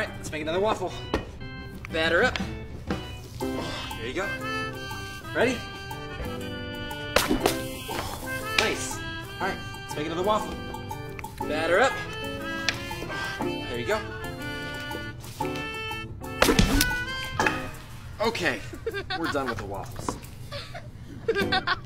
All right, let's make another waffle. Batter up. There you go. Ready? Nice. All right, let's make another waffle. Batter up. There you go. Okay, we're done with the waffles.